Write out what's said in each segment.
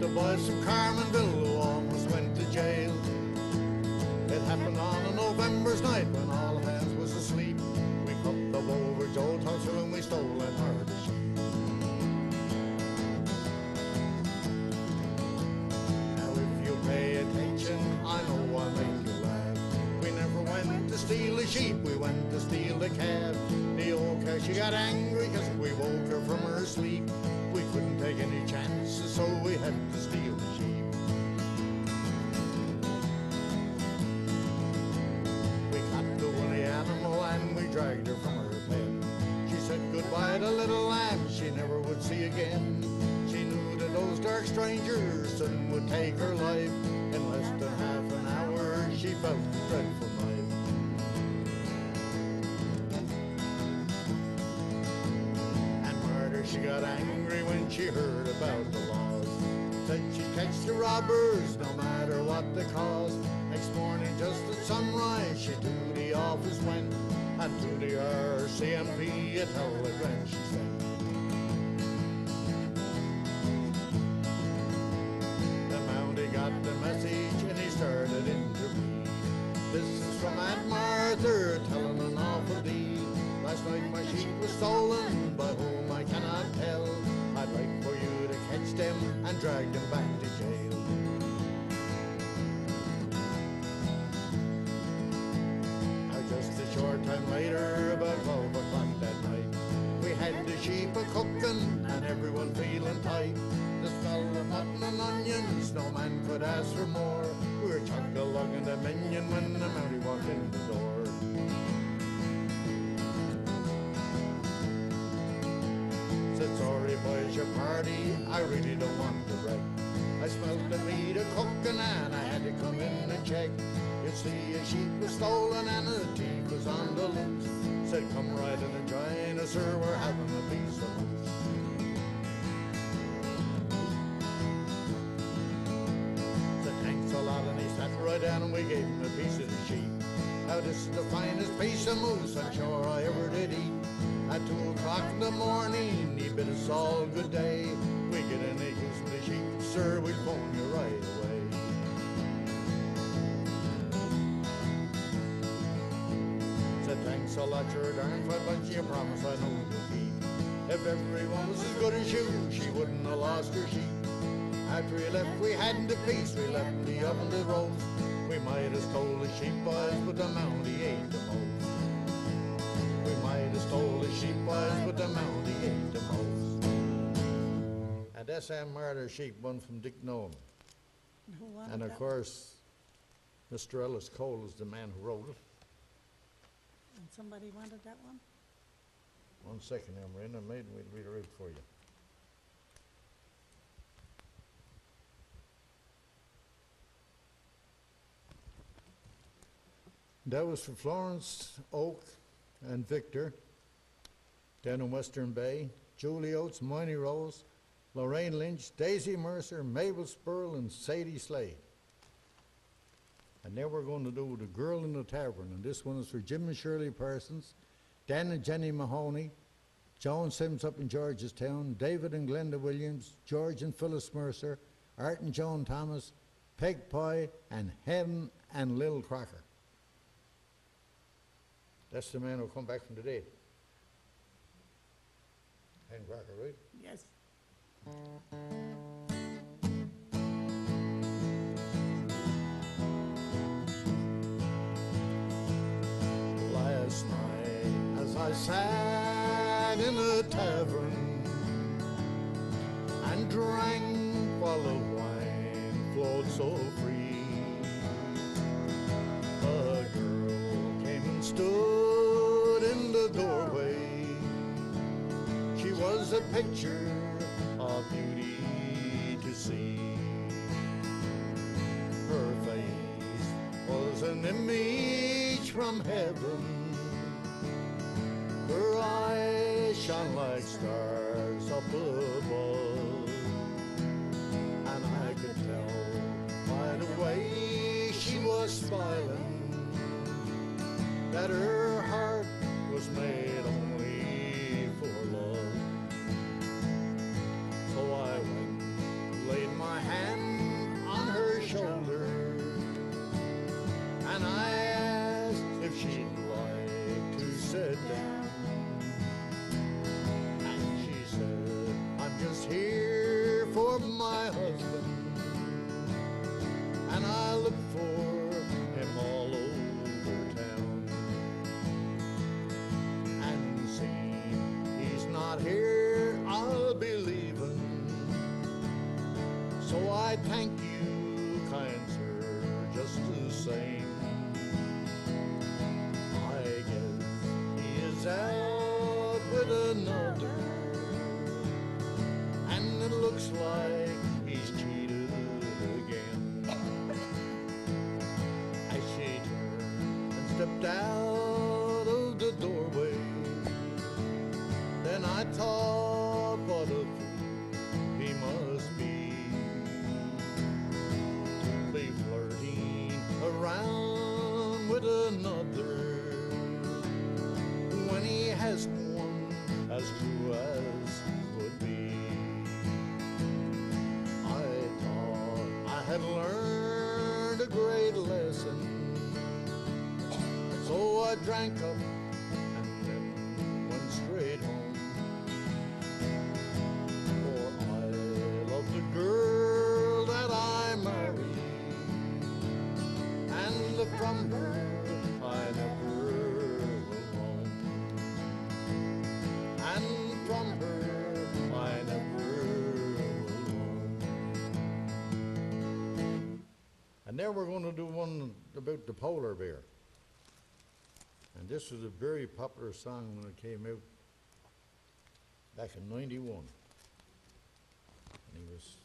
the boys from Carmanville almost went to jail. It happened on a November's night when all hands was asleep. We crept up over Joe Tulsa and we stole that herd of sheep. Now if you pay attention, I know I'll make you laugh. We never went to steal a sheep, we went to steal the calf. The old cow, she got angry strangers soon would take her life. In less than half an hour, she felt the dreadful knife. And murder, she got angry when she heard about the laws. Said she'd catch the robbers no matter what the cause. Next morning, just at sunrise, she to the office went. And to the RCMP a telegram she sent. And I had to come in and check. You see, a sheep was stolen and a thief was on the loose. Said come right in and join us, sir, we're having a piece of loose. Said thanks a lot and he sat right down and we gave him a piece of the sheep. Now this is the finest piece of moose I'm sure I ever did eat. At two o'clock in the morning, he bid us all good day. We get goose from the sheep, sir, Said thanks a lot, you're a darn fine bunch, you promise I know you'll keep. If everyone was as good as you, she wouldn't have lost her sheep. After we left, we hadn't a piece, we left the oven to roast. We might have stole the sheep, boys, but the Mountie ate the most. We might have stole the sheep, boys, but the Mountie ate the most. And that's our murder sheep, one from Dick wanted And of course, Mr. Ellis Cole is the man who wrote it. Somebody wanted that one? One second, Miranda, maybe we'll read it for you. That was for Florence Oak and Victor down in Western Bay, Julie Oates, Miney Rose, Lorraine Lynch, Daisy Mercer, Mabel Spurl, and Sadie Slade. And then we're going to do The Girl in the Tavern, and this one is for Jim and Shirley Parsons, Dan and Jenny Mahoney, Joan Sims up in Georgetown, David and Glenda Williams, George and Phyllis Mercer, Art and Joan Thomas, Peg Pye, and Hen and Lil Crocker. That's the man who come back from the dead. Hen Crocker, right? Yes. I sat in a tavern and drank while the wine flowed so free, a girl came and stood in the doorway. She was a picture of beauty to see. Her face was an image from heaven. Shone like stars up above. And I could tell by the way she was smiling that her turned drank up and then went straight home. Oh, For I love the girl that I married, and from her I never will roam. And from her I never will roam. And then we're going to do one about the polar bear. And this was a very popular song when it came out back in 91. And he was,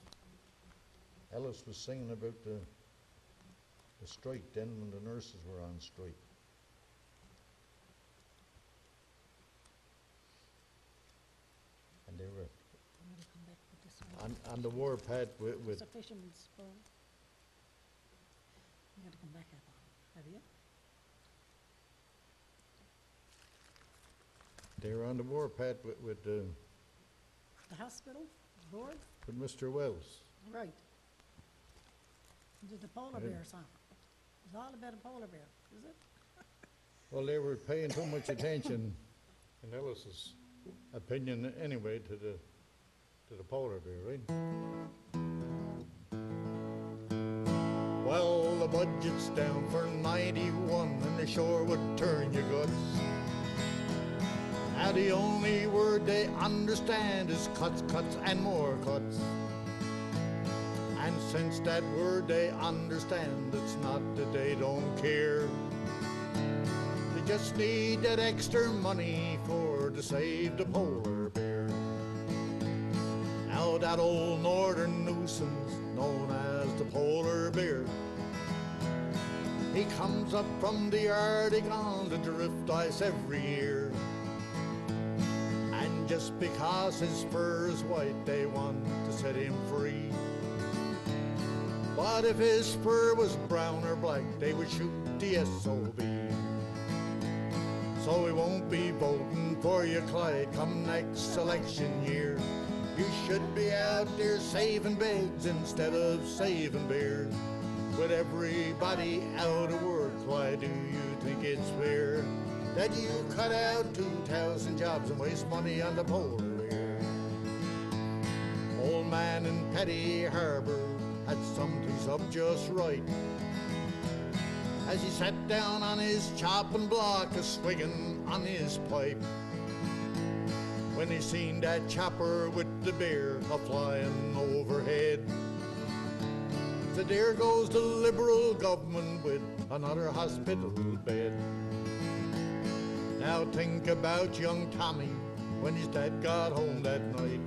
Ellis was singing about the, the strike then when the nurses were on strike. And they were I'm gonna come with on, on the warpath with, with, It's a fisherman's spoon. You gotta come back up on it, have you? They were on the warpath with, with, uh, The hospital, board, with Mr. Wells. right. Did the polar didn't- bear song. It's all about a polar bear, is it? Well, they were paying too much attention, in Ellis's opinion anyway, to the, to the polar bear, right? Well, the budget's down for ninety-one, and they sure would turn your guts. Now the only word they understand is cuts, cuts, and more cuts. And since that word they understand, it's not that they don't care. They just need that extra money for to save the polar bear. Now that old northern nuisance known as the polar bear. He comes up from the Arctic on the drift ice every year. Just because his fur is white, they want to set him free. But if his fur was brown or black, they would shoot the SOB. So we won't be voting for you, Clyde, come next election year. You should be out there saving bigs instead of saving beer. With everybody out of work, why do you think it's fair that you cut out 2,000 jobs and waste money on the polar? Old man in Petty Harbor had something's up just right. As he sat down on his chopping block, a swiggin' on his pipe. When he seen that chopper with the bear a flying overhead. So there goes the liberal government with another hospital bed. Now think about young Tommy when his dad got home that night.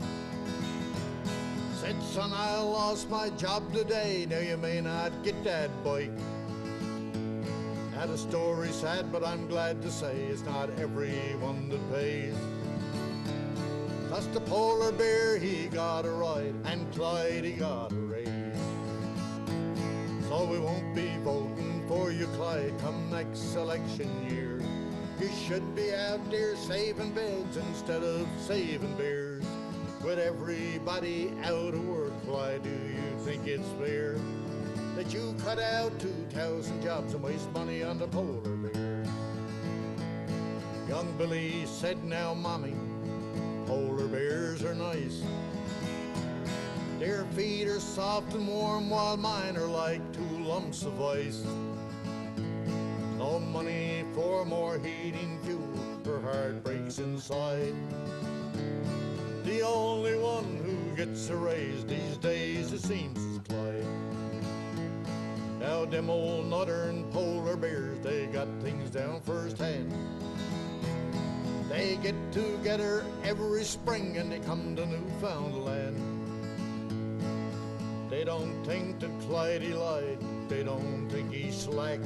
Said, son, I lost my job today. Now you may not get that bike. Now the story's sad, but I'm glad to say it's not everyone that pays. Cause the polar bear, he got a ride, and Clyde, he got a raise. So we won't be voting for you, Clyde, come next election year. You should be out there saving beds instead of saving bears. With everybody out of work, why do you think it's fair that you cut out 2,000 jobs and waste money on the polar bear? Young Billy said, Now, mommy, polar bears are nice. Their feet are soft and warm while mine are like two lumps of ice. No money for more heating fuel, her heart breaks inside. The only one who gets a raise these days, it seems, is Clyde. Now them old northern polar bears, they got things down firsthand. They get together every spring and they come to Newfoundland. They don't think that Clyde lied, they don't think he's slack.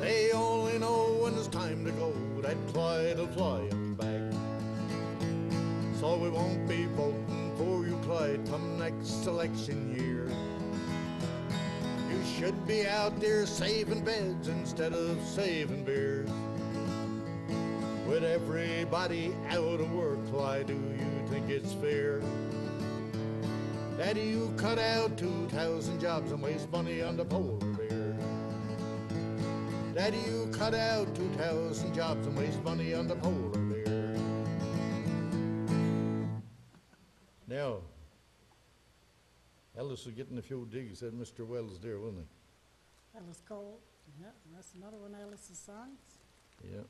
They only know when it's time to go that Clyde'll fly 'em back. So we won't be voting for you, Clyde, come next election year. You should be out there saving beds instead of saving beers. With everybody out of work, Clyde, do you think it's fair? That you cut out 2,000 jobs and waste money on the polar That you cut out 2,000 jobs and waste money on the polar bear? Now, Ellis was getting a few digs at Mr. Wells there, wasn't he? Ellis Cole, yeah, that's another one of Ellis's sons. he? Yeah.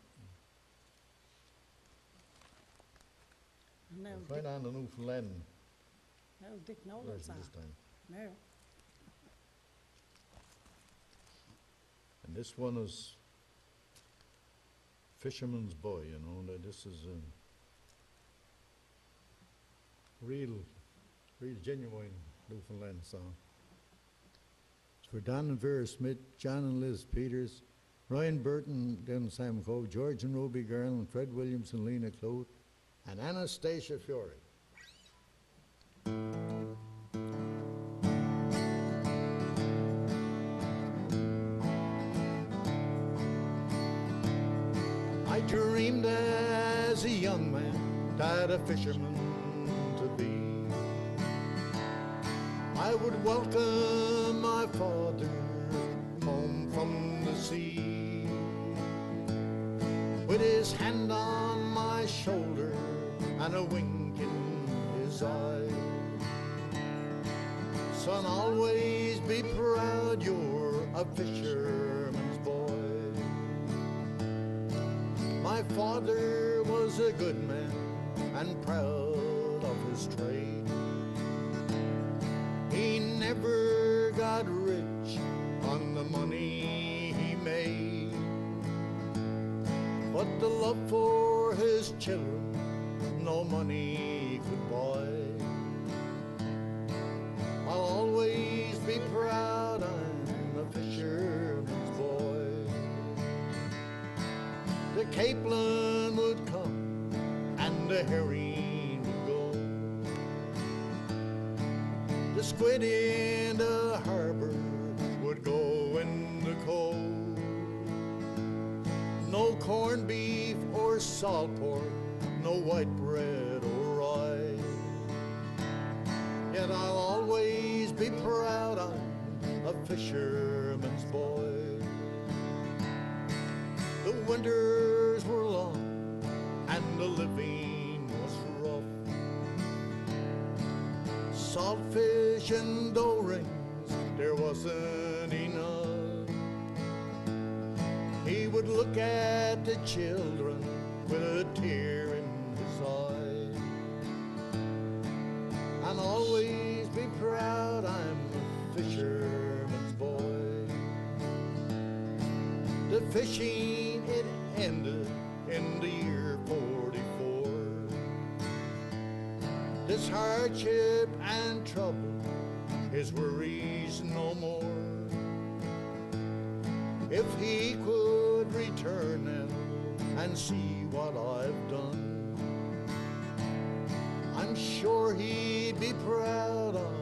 Now Right Dick, on the Newfoundland No, Dick Nolan's version son, this time. now. And this one is Fisherman's Boy, you know, this is a real, real genuine Newfoundland song. It's for Don and Vera Smith, John and Liz Peters, Ryan Burton in Simon Cove, George and Ruby Garland, Fred Williams and Lena Clout, and Anastasia Fiore. Dreamed as a young man that a fisherman to be. I would welcome my father home from the sea. With his hand on my shoulder and a wink in his eye. Son, always be proud you're a fisherman's father was a good man and proud of his trade. He never got rich on the money he made, but the love for his children capelin would come and the herring would go. The squid in the harbor would go in the cove. No corned beef or salt pork, no white bread or rye. Yet I'll always be proud I'm a fisherman's boy. The winters Saltfish and dough rings, there wasn't enough. He would look at the children with a tear in his eye and always be proud I'm a fisherman's boy. The fishing it ended in the year 44. This hardship and trouble, his worries no more. If he could return now and see what I've done. I'm sure he'd be proud of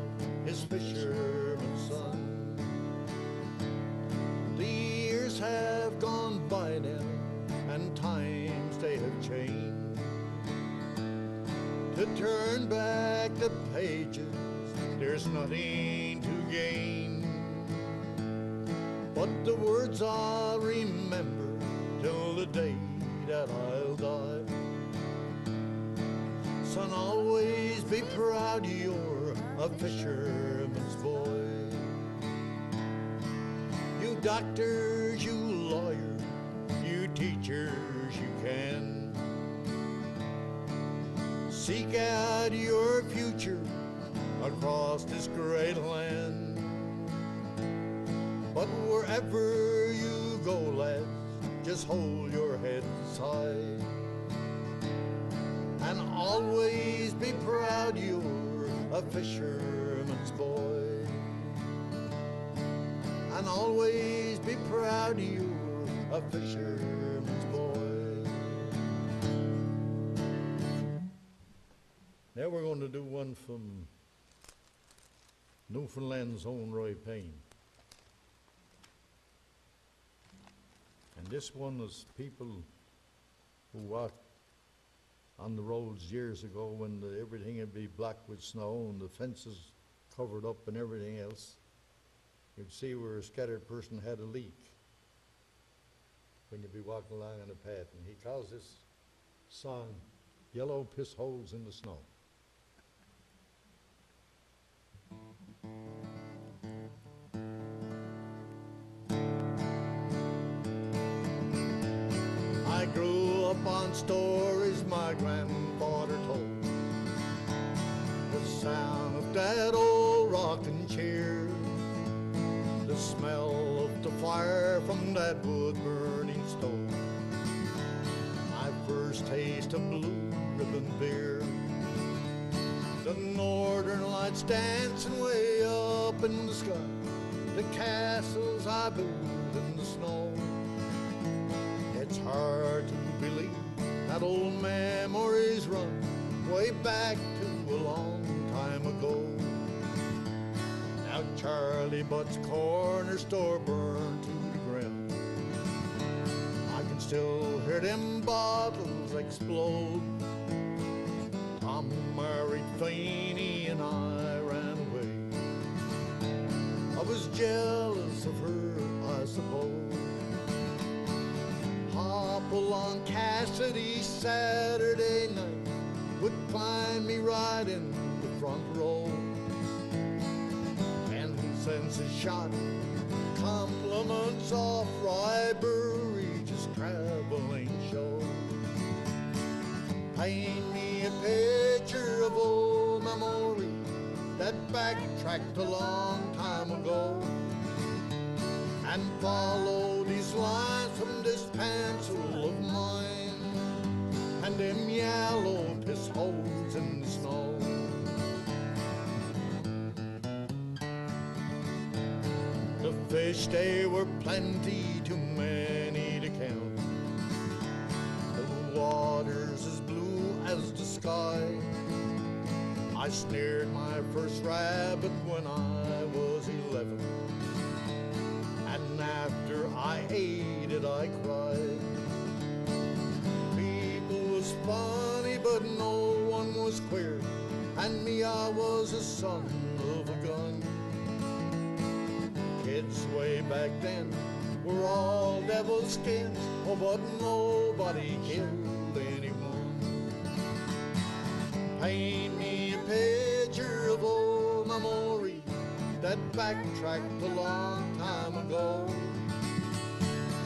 his fisherman's pages, there's nothing to gain. But the words I'll remember till the day that I'll die. Son, always be proud you're a fisherman's boy. You doctors, you lawyers, you teachers, you can seek out your across this great land. But wherever you go, lads, just hold your heads high. And always be proud you're a fisherman's boy. And always be proud you're a fisherman's boy. Now we're going to do one from Newfoundland's own Roy Payne. And this one is people who walked on the roads years ago when the, everything would be black with snow and the fences covered up and everything else. You'd see where a scattered person had a leak when you'd be walking along on the path. And he calls this song Yellow Piss Holes in the Snow. Grew on stories my grandfather told. The sound of that old rocking chair, the smell of the fire from that wood burning stove. My first taste of blue ribbon beer, the northern lights dancing way up in the sky, the castles I built in the snow. It's hard to that old memories run way back to a long time ago. Now Charlie Butt's corner store burned to the ground. I can still hear them bottles explode. Tom married Fanny and I ran away. I was jealous of her, I suppose. Hopalong Cassidy Saturday night would find me right in the front row. Ten cents a shot, compliments off Rybury, just traveling show. Paint me a picture of old memory that backtracked a long time ago and follow these lines pencil of mine and them yellow piss holes in the snow. The fish they were plenty, too many to count. The waters as blue as the sky. I snared my first rabbit when I was eleven. And after I ate it, I cried. People was funny, but no one was queer. And me, I was a son of a gun. Kids way back then were all devil skins, oh, but nobody killed anyone. Paint me a picture of old memory that backtracked a long time ago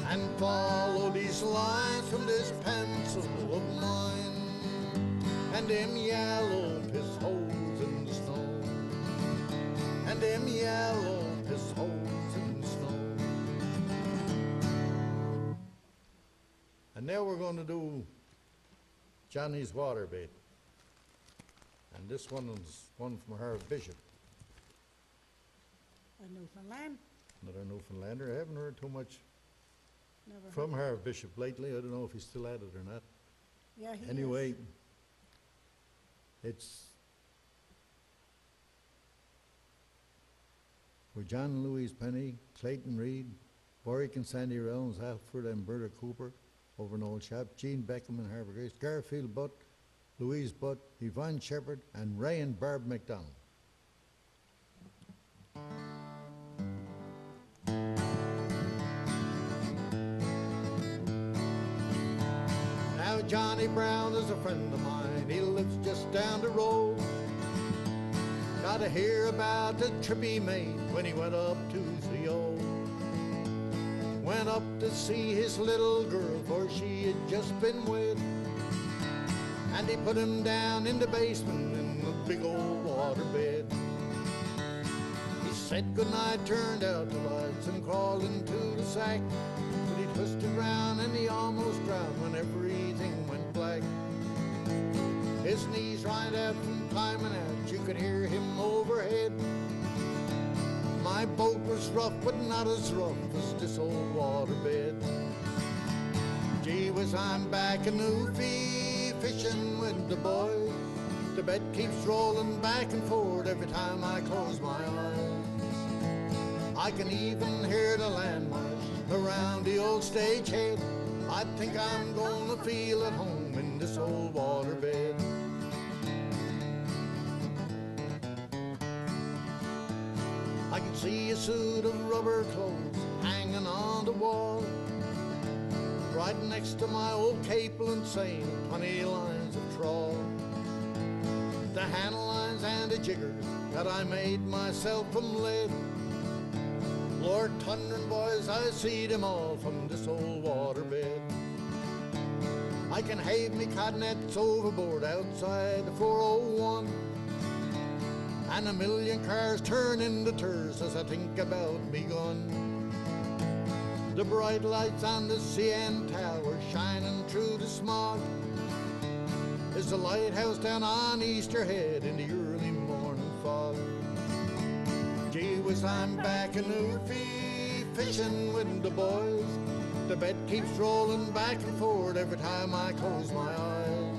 and follow these lines from this pencil of mine and them yellow piss holes in the snow and them yellow piss holes in the snow. And now we're going to do Johnny's Waterbed. And this one is one from Harv Bishop. A Newfoundland, Another Newfoundlander. I haven't heard too much never heard. from Harv Bishop lately. I don't know if he's still at it or not. Yeah, he is. Anyway, it's with John and Louise Penny, Clayton Reed, Warwick and Sandy Rounds, Alfred and Berta Cooper over in Old Shop, Jean Beckham and Harbour Grace, Garfield Butt, Louise Butt, Yvonne Shepherd, and Ray and Barb McDonald. Johnny Brown is a friend of mine. He lives just down the road. Gotta hear about the trip he made when he went up to Theo. Went up to see his little girl, for she had just been wed. And he put him down in the basement in the big old water bed. He said goodnight, turned out the lights and crawled into the sack. But he twisted round and he almost drowned when everything. His knees right out from climbing out, you could hear him overhead. My boat was rough, but not as rough as this old waterbed. Gee whiz, I'm back in Newfie, fishing with the boys. The bed keeps rolling back and forth every time I close my eyes. I can even hear the landmarks around the old stage head. I think I'm gonna feel at home in this old waterbed. Suit of rubber clothes hanging on the wall. Right next to my old cable and saying twenty lines of trawl. The handle lines and the jiggers that I made myself from lead. Lord Thundering boys, I see them all from this old waterbed. I can have me cod nets overboard outside the 401. And a million cars turn into tears as I think about me gun. The bright lights on the CN Tower shining through the smog. Is the lighthouse down on Easter Head in the early morning fog. Gee whiz, I'm back in Newfie, fishing with the boys. The bed keeps rolling back and forth every time I close my eyes.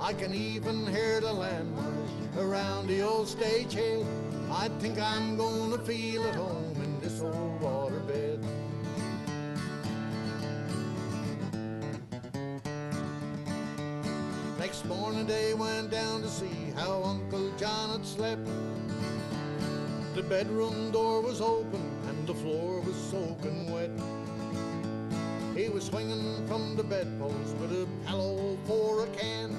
I can even hear the landmarks around the old stage head. I think I'm gonna feel at home in this old waterbed. Next morning they went down to see how Uncle John had slept. The bedroom door was open and the floor was soaking wet. He was swinging from the bedpost with a pillow for a can.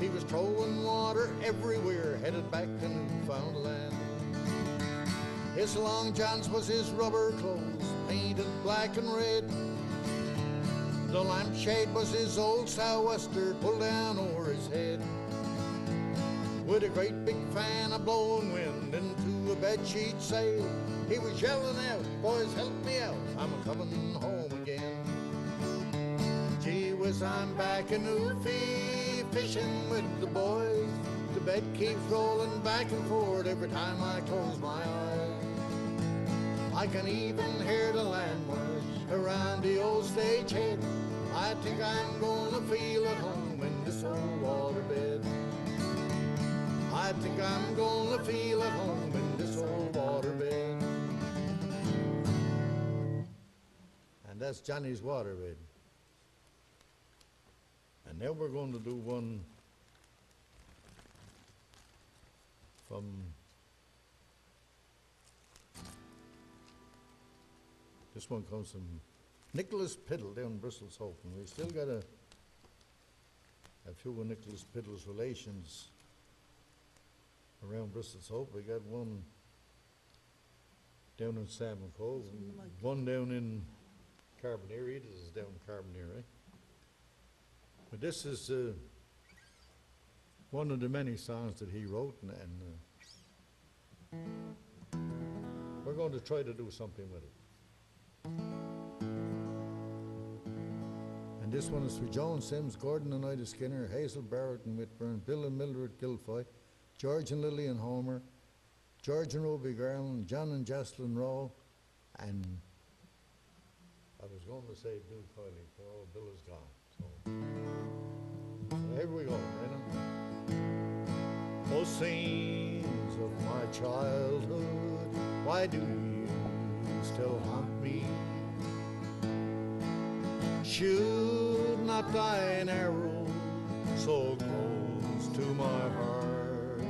He was throwing water everywhere, headed back to Newfoundland. His long johns was his rubber clothes, painted black and red. The lampshade was his old sou'wester pulled down over his head. With a great big fan of blowing wind into a bedsheet sail, he was yelling out, "Boys, help me out! I'm a coming home again." Gee whiz, I'm back in Newfie, fishing with the boys. The bed keeps rolling back and forth every time I close my eyes. I can even hear the landmarks around the old stage head. I think I'm gonna feel at home in this old waterbed. I think I'm gonna feel at home in this old waterbed. And that's Johnny's waterbed. And now we're going to do one from this one comes from Nicholas Piddle down in Bristol's Hope, and we still got a a few of Nicholas Piddle's relations around Bristol's Hope. We got one down in Salmon Cove, and one down in Carbonear. This is down in Carbonear, eh? But this is uh, one of the many songs that he wrote, and, and uh, we're going to try to do something with it. And this one is for Joan Sims, Gordon and Ida Skinner, Hazel Barrett and Whitbourne, Bill and Mildred Gilfoy, George and Lily and Homer, George and Ruby Garland, John and Jocelyn Rowe, and I was going to say Bill Coyley, but oh, Bill is gone. So, so here we go, Oh, scenes of my childhood, why do you still haunt me? Shoot not thine arrow so close to my heart.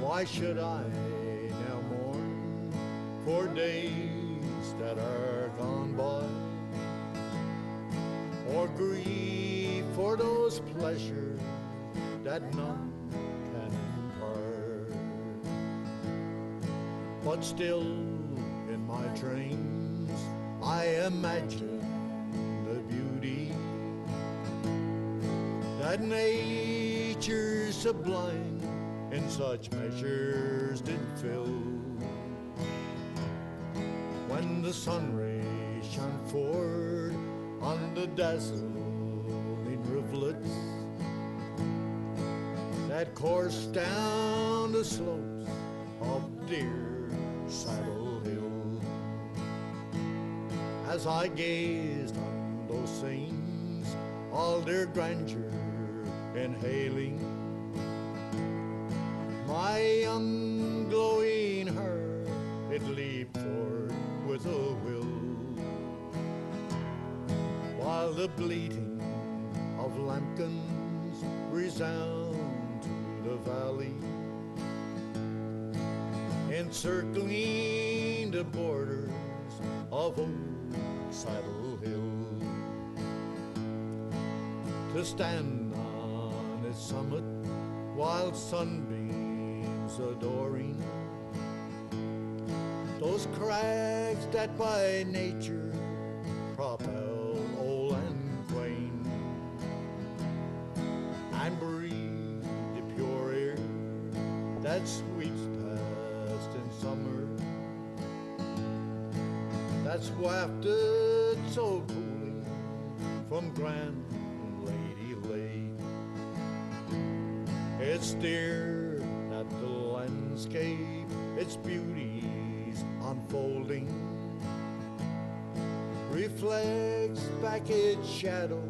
Why should I now mourn for days that are gone by? Or grieve for those pleasures that none can impart? But still in my dreams I imagine the beauty that nature sublime in such measures did fill. When the sun rays shone forward on the dazzling rivulets that course down the slopes of dear Saddle Hill. As I gazed on those scenes, all their grandeur inhaling, my young glowing heart it leaped forward with a will, the bleating of lambkins resound to the valley, encircling the borders of old Saddle Hill. To stand on its summit while sunbeams adoring those crags that by nature its shadow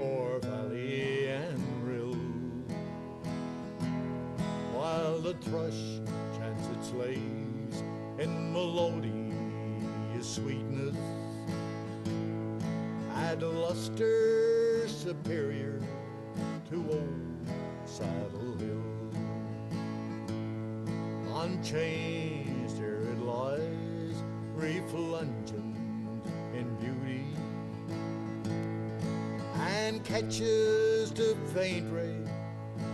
o'er valley and rill, while the thrush chants its lays in melodious sweetness, add a luster superior to old Saddle Hill. Unchanged there it lies, refulgent catches the faint ray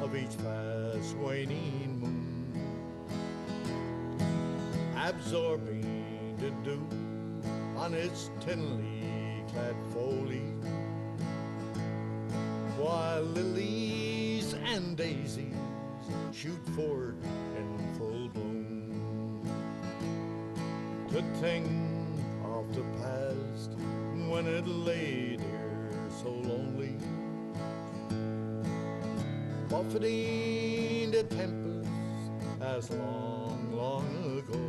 of each fast waning moon, absorbing the dew on its thinly clad foliage, while lilies and daisies shoot forward in full bloom. To think buffeting the tempest as long, long ago.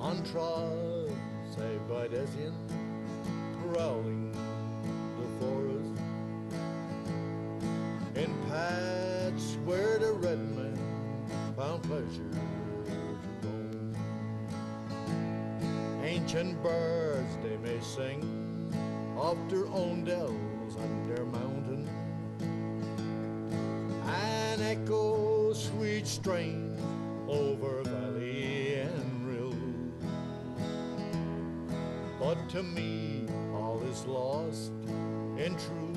Untrod, save by Decian, prowling the forest. In paths where the red man found pleasure. Ancient birds they may sing of their own dells and their mountain, echo sweet strains over valley and rill. But to me, all is lost in true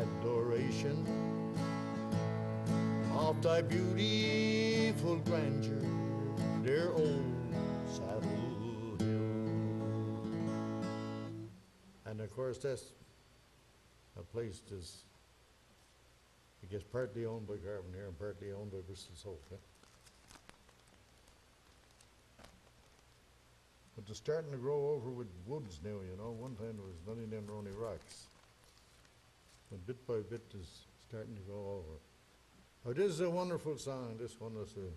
adoration of thy beautiful grandeur, dear old Saddle Hill. And of course, that's a place that's, I gets partly owned by Garvin here and partly owned by Bristol Salt. Yeah? But they're starting to grow over with woods now, you know. One time there was none of them only rocks. But bit by bit is starting to grow over. Oh, this is a wonderful song. This one is a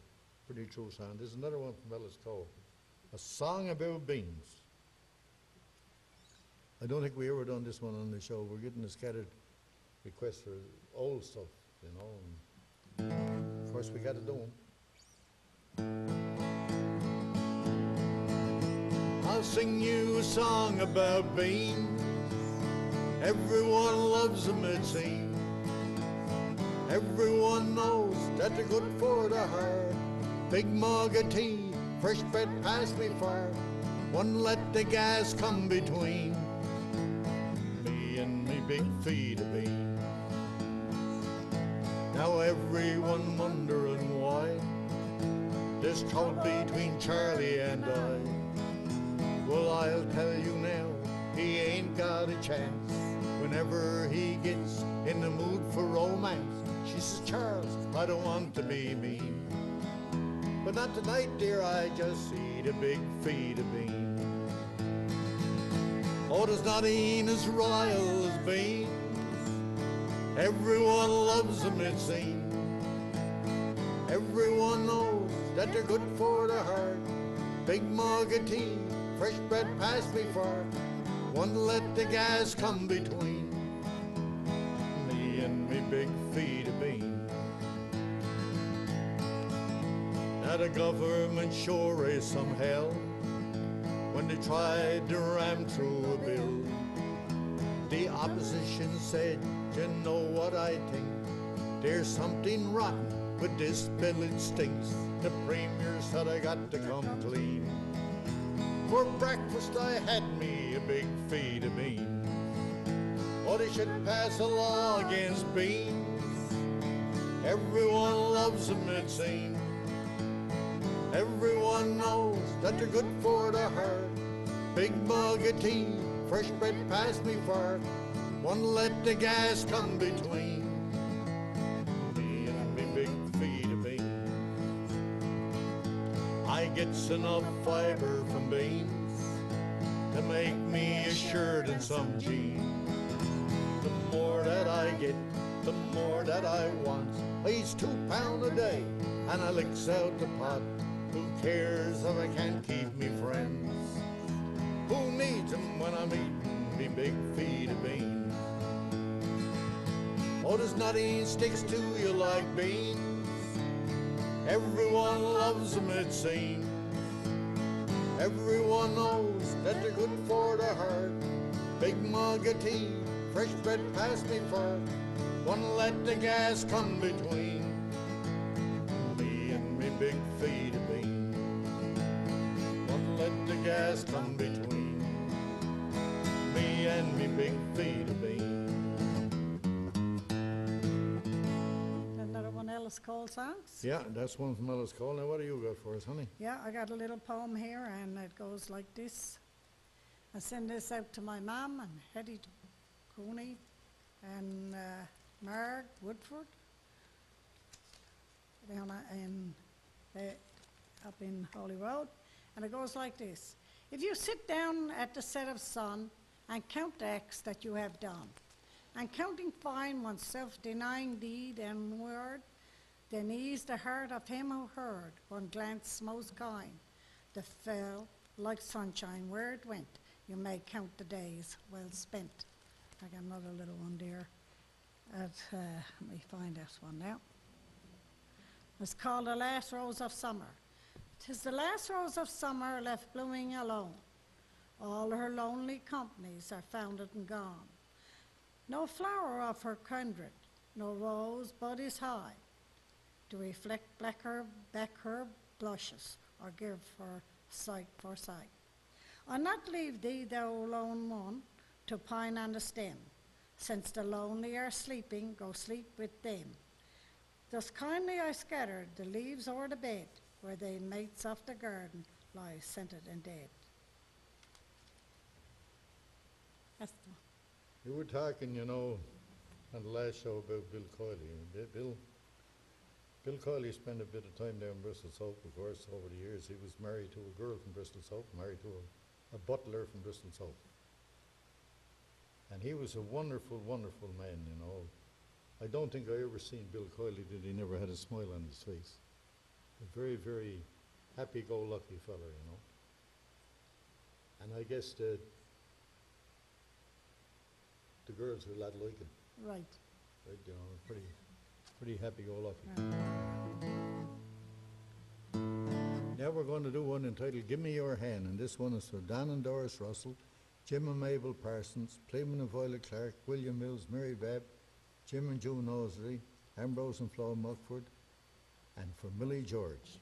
pretty true song. This is another one from Ellis Cole. A song about beans. I don't think we ever done this one on the show. We're getting a scattered request for old stuff, you know. And of course, we got to do 'em. I'll sing you a song about beans. Everyone loves them, it seems. Everyone knows that they're good for the heart. Big mug of tea, fresh bread pass me far. One let the gas come between me and me big feet of beans. Now everyone wondering why this trouble between Charlie and I. Well, I'll tell you now, he ain't got a chance. Whenever he gets in the mood for romance, she says, Charles, I don't want to be mean. But not tonight, dear, I just eat a big feed of beans. Oh, there's nothing as royal as beans. Everyone loves them, it seems. Everyone knows that they're good for the heart. Big mug of tea, fresh bread passed me far. One let the gas come between me and me big feed of beans. Now the government sure raised some hell when they tried to ram through a bill. Opposition said, you know what I think? There's something rotten with this bill, it stinks. The premier said I got to come clean. For breakfast I had me a big feed of beans. Oh, they should pass a law against beans. Everyone loves them, it seems. Everyone knows that they're good for the heart. Big mug of tea, fresh bread pass me far. One let the gas come between me and me big feed of beans. I gets enough fiber from beans to make me a shirt and some jeans. The more that I get, the more that I want. Eats two pound a day and I licks out the pot. Who cares if I can't keep me friends? Who needs 'em when I'm eating me big feed of beans? There's nothing sticks to you like beans. Everyone loves them, it seems. Everyone knows that they're good for the heart. Big mug of tea, fresh bread pass me far. One let the gas come between me and me big feed of beans. One let the gas come between me and me big feed of beans. Cole songs. Yeah, that's one from Ellis Cole. Now, what do you got for us, honey? Yeah, I got a little poem here, and it goes like this. I send this out to my mum and Hetty Cooney and uh, Marg Woodford down in uh, up in Holyrood, and it goes like this: If you sit down at the set of sun and count the acts that you have done, and counting fine one's self-denying deed and word, then ease the heart of him who heard one glance most kind, that fell like sunshine where it went. You may count the days well spent. I got another little one there. At, uh, let me find this one now. It's called The Last Rose of Summer. Tis the last rose of summer left blooming alone. All her lonely companies are founded and gone. No flower of her kindred, no rose bud is high to reflect back herb blushes, or give her sight for sight. I'll not leave thee, thou lone one, to pine on the stem, since the lonely are sleeping, go sleep with them. Thus kindly I scattered the leaves o'er the bed, where they mates of the garden lie scented and dead. That's the You were talking, you know, on the last show about Bill Coyley. Bill, Bill Coyley spent a bit of time down in Bristol's Hope, of course, over the years. He was married to a girl from Bristol's Hope, married to a, a butler from Bristol's Hope. And he was a wonderful, wonderful man, you know. I don't think I ever seen Bill Coyley that he never had a smile on his face. A very, very happy-go-lucky fella, you know. And I guess the, the girls were a lot like him. right. Right, you know, pretty, pretty happy-go-lucky. right. Now we're going to do one entitled "Give Me Your Hand," and this one is for Don and Doris Russell, Jim and Mabel Parsons, Clayman and Violet Clark, William Mills, Mary Babb, Jim and June Osley, Ambrose and Flo Muckford, and for Millie George.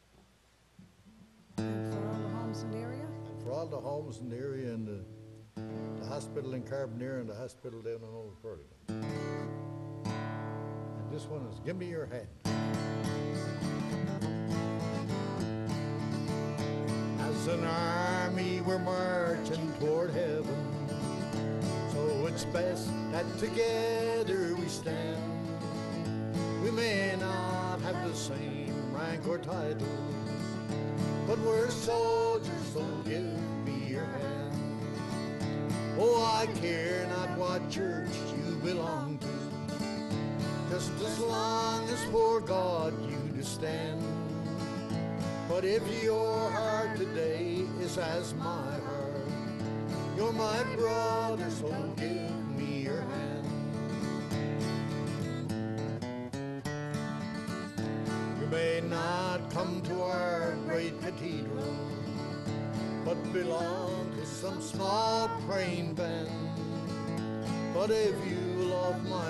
And for all the homes in the area, And for all the homes in the area and the, the hospital in Carbonear and the hospital down in Old Perlican. This one is "Give Me Your Hand." As an army we're marching toward heaven, so it's best that together we stand. We may not have the same rank or title, but we're soldiers, so give me your hand. Oh, I care not what church you belong to, just as long as for God you stand. But if your heart today is as my heart, you're my brother, so give me your hand. You may not come to our great cathedral, but belong to some small praying band. But if you love my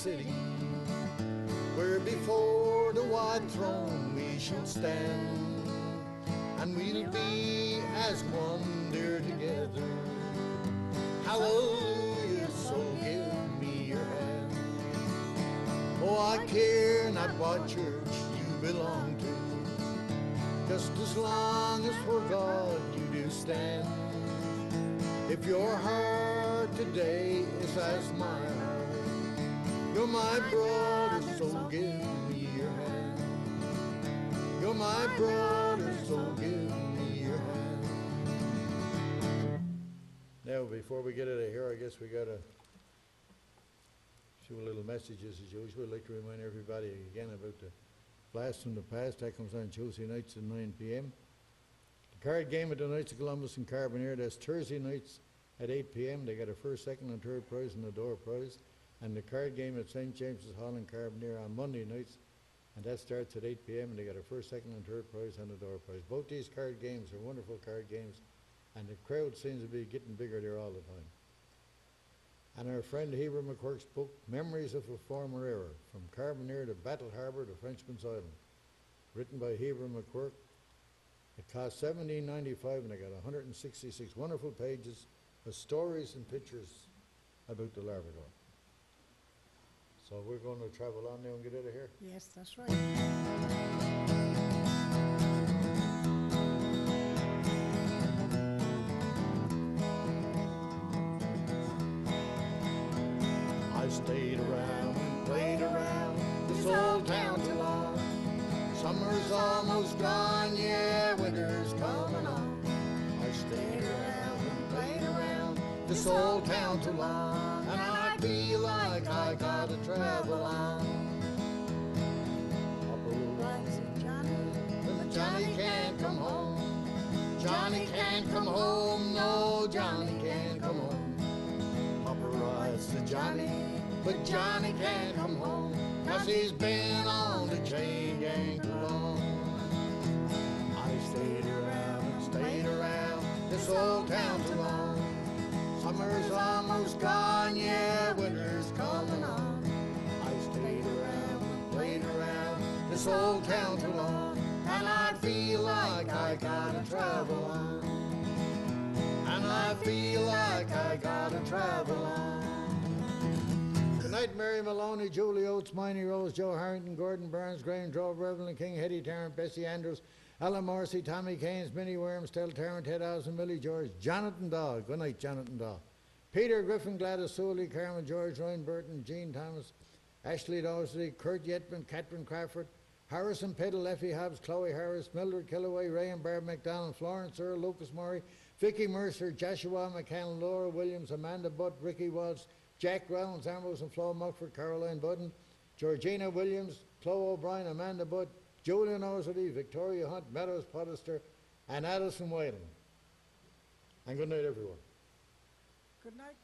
city, where before the white throne we shall stand, and we'll be as one there together. Hallelujah, so give me your hand. Oh, I care not what church you belong to, just as long as for God you do stand. If your heart today is as heart, you're my brother, so give me your hand. You're my brother, so give me your hand. Now, before we get out of here, I guess we gotta few little messages as usual. I'd like to remind everybody again about the blast from the past. That comes on Tuesday nights at nine PM. The card game at the Knights of Columbus and Carbonear, that's Thursday nights at eight PM. They got a first, second and third prize and a door prize. And the card game at St. James's Hall in Carbonear on Monday nights, and that starts at eight PM and they got a first, second and third prize and a door prize. Both these card games are wonderful card games and the crowd seems to be getting bigger there all the time. And our friend Heber McQuirk's book, Memories of a Former Era, From Carbonear to Battle Harbour to Frenchman's Island, written by Heber McQuirk. It cost seventeen ninety-five and it got hundred and sixty-six wonderful pages of stories and pictures about the Labrador. So we're going to travel on now and get out of here. Yes, that's right. I stayed around and played around this old town too long. Summer's almost gone, yeah, winter's coming on. I stayed around and played around this old town too long, and I feel like I gotta travel on. Of Johnny, Johnny can't come home. Johnny can't come home. No, Johnny can't come home. Papa rides to Johnny, but Johnny can't come home. Cause he's been on the chain gang too long. I stayed around stayed around this old town too long. Summer's almost gone, yeah, winter's coming on. I stayed around and played around this old town too long, and I feel like I gotta travel on. And I feel like I gotta travel on. Good night, Mary Maloney, Julie Oates, Miney Rose, Joe Harrington, Gordon Burns, Graham Drove, Reverend King, Hetty Tarrant, Bessie Andrews, Ella Morrissey, Tommy Keynes, Minnie Worms, Tel Tarrant, Ted Housen, Millie George, Jonathan Dahl. Good night, Jonathan Dahl. Peter Griffin, Gladys Sooley, Carmen George, Ryan Burton, Jean Thomas, Ashley Dawsley, Kurt Yetman, Catherine Crawford, Harrison Peddle, Effie Hobbs, Chloe Harris, Mildred Killaway, Ray and Barb McDonald, Florence Earl, Lucas Murray, Vicky Mercer, Joshua McCann, Laura Williams, Amanda Butt, Ricky Waltz, Jack Rollins, Ambrose and Flo Muckford, Caroline Budden, Georgina Williams, Chloe O'Brien, Amanda Butt, Julian Osidy, Victoria Hunt, Meadows Potter, and Addison Whalen. And good night, everyone. Good night.